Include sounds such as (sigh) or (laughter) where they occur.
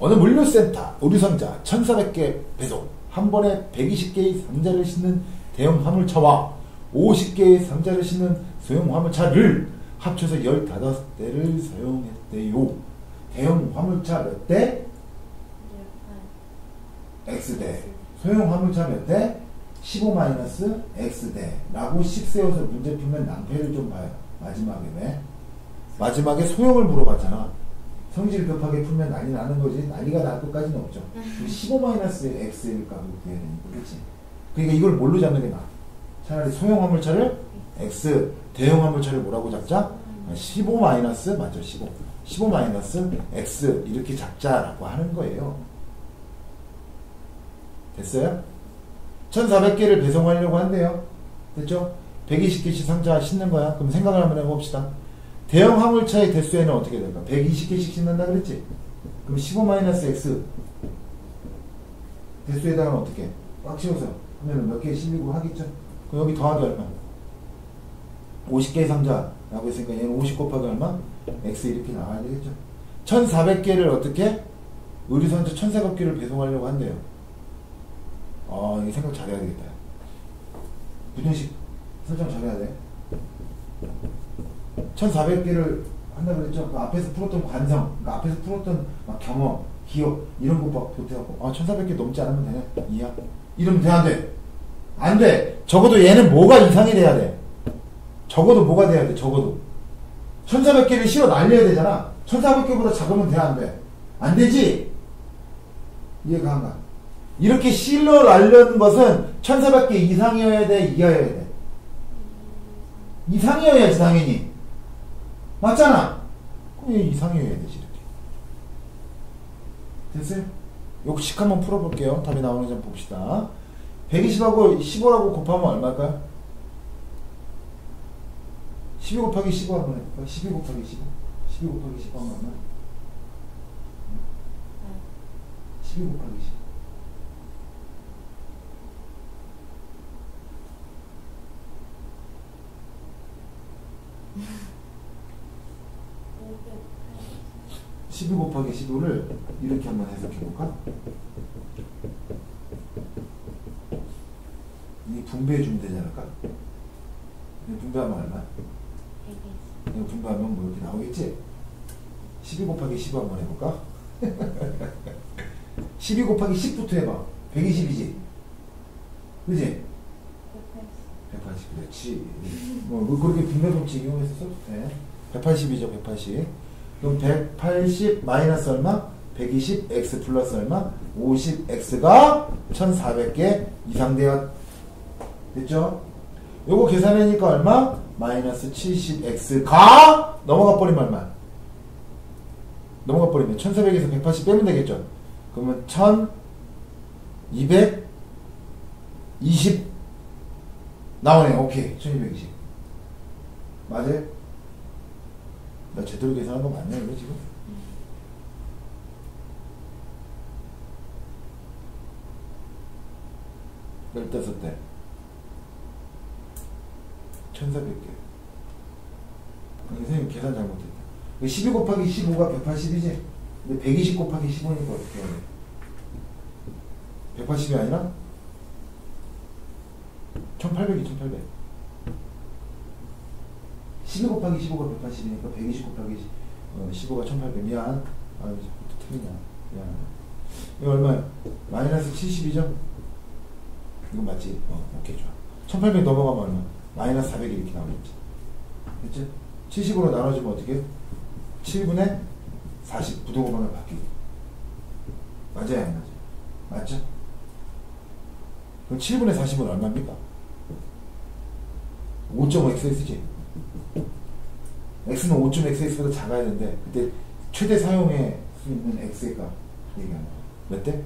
어느 물류센터 의류상자 1400개 배송 한 번에 120개의 상자를 싣는 대형 화물차와 50개의 상자를 싣는 소형 화물차를 합쳐서 15대를 사용했대요. 대형 화물차 몇 대? X대. 소형 화물차 몇 대? 15-X대. 라고 식 세워서 문제 풀면 낭패를 좀 봐요. 마지막에 왜? 마지막에 소형을 물어봤잖아. 성질 급하게 풀면 난리 나는 거지. 난리가 날 것까지는 없죠. 15-X일 값을 구해야 되니까. 그치? 그러니까 이걸 뭘로 잡는 게 나아? 차라리 소형 화물차를 X, 대형 화물차를 뭐라고 잡자? 15 마이너스, 맞죠? 15. 15 마이너스 X 이렇게 잡자라고 하는 거예요. 됐어요? 1400개를 배송하려고 한대요. 됐죠? 120개씩 상자 싣는 거야. 그럼 생각을 한번 해봅시다. 대형 화물차의 대수에는 어떻게 될까? 120개씩 싣는다 그랬지? 그럼 15-x 대수에다가는 어떻게? 꽉 채워서 하면 몇 개 실리고 하겠죠? 그럼 여기 더하기 얼마? 50개의 상자라고 했으니까 얘는 50 곱하기 얼마? x 이렇게 나와야 되겠죠? 1400개를 어떻게? 의류선자 1400개를 배송하려고 한대요. 아, 이거 생각 잘해야 되겠다. 부등식 설정 잘해야 돼. 1400개를 한다 그랬죠? 그 앞에서 풀었던 관성, 그 앞에서 풀었던 막 경험, 기억, 이런 거막 보태갖고, 아, 1400개 넘지 않으면 되네? 이야. 이러면 돼, 안 돼? 안 돼! 적어도 얘는 뭐가 이상이 돼야 돼? 적어도 뭐가 돼야 돼, 적어도. 1400개를 실어 날려야 되잖아. 1400개보다 작으면 돼, 안 돼? 안 되지? 이해가 안 가. 이렇게 실러 날려는 것은 1400개 이상이어야 돼, 이하여야 돼? 이상이어야지, 당연히. 맞잖아? 그럼 얘 이상이어야 되지, 이렇게. 됐어요? 요식 한번 풀어볼게요. 답이 나오는지 봅시다. 120하고 15라고 곱하면 얼마일까요? 12 곱하기 15 한번 해볼까요? 12 곱하기 15. 12 곱하기 15 하면 얼마? 12 곱하기 15. (12 곱하기 15를) 이렇게 한번 해석해 볼까? 이 분배해 주면 되지 않을까? 이 분배하면 얼마? 이거 분배하면 뭐 이렇게 나오겠지? 12 곱하기 15 한번 해볼까? (laughs) 12 곱하기 10부터 해봐. 120이지? 그지? 180, 그렇지. 뭐, 뭐 그렇게 분배 법칙 이용해서 써도 돼. 180이죠, 180. 그럼 180 마이너스 얼마? 120 x 플러스 얼마? 50 x가 1400개 이상 되었 됐죠? 요거 계산하니까 얼마? 마이너스 70x가 넘어가 버리면 얼마? 넘어가 버리면 1400에서 180 빼면 되겠죠? 그러면 1220 나오네 오케이 1220 맞아요? 나 제대로 계산한 거 맞냐 이거 지금? 열다섯 대. 1400개. 선생님 계산 잘못했다. 12 곱하기 15가 180이지? 근데 120 곱하기 15니까 어떻게 해야 돼? 180이 아니라? 1800이 1800 12 곱하기 15가 180이니까 120 곱하기 15가 1800 미안. 아 자꾸 틀리냐. 미안. 이거 얼마야 마이너스 70이죠? 이거 맞지? 어 오케이 좋아. 1800 넘어가면 얼마? 마이너스 400이 이렇게 나오겠지. 됐지? 70으로 나눠주면 어떻게 7분의 40 부동호방을 바뀌고. 맞아요 안 맞아요? 맞죠? 그럼 7분의 40은 얼마입니까? 5.xs지 x는 5.xs보다 작아야 되는데 그때 최대 사용할 수 있는 x의 값 얘기하는 거야 몇 대?